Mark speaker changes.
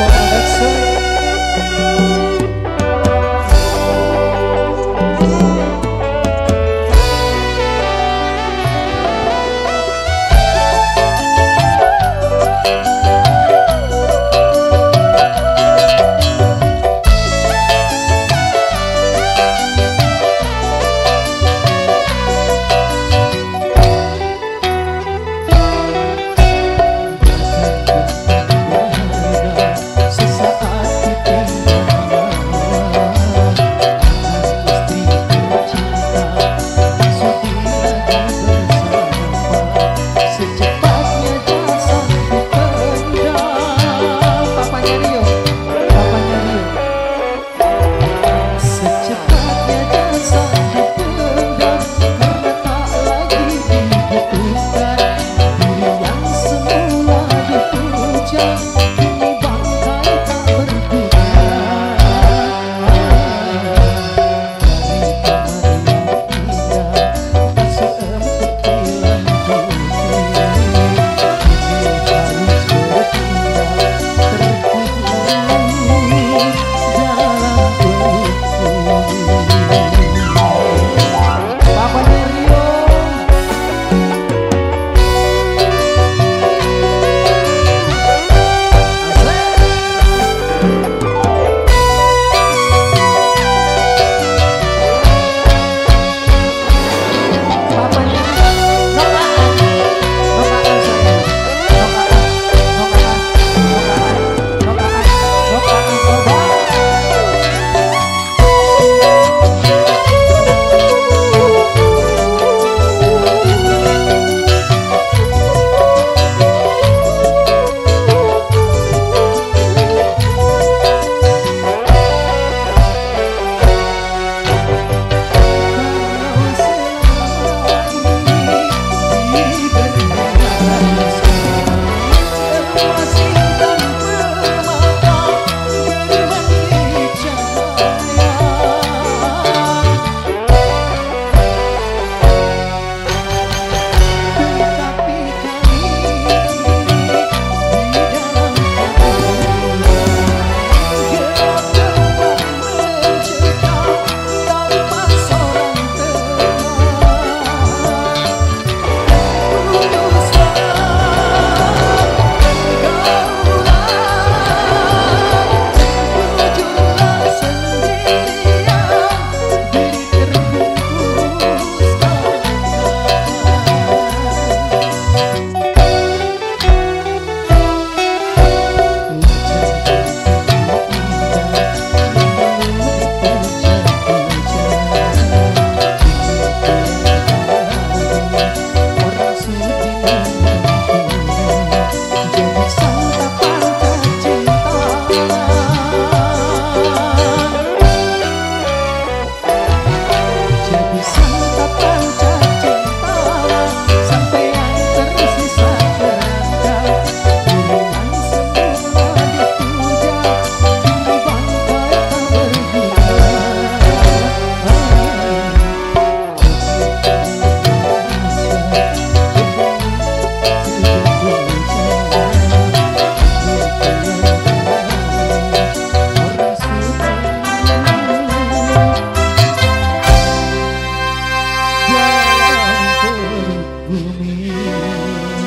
Speaker 1: forever. Dios. you.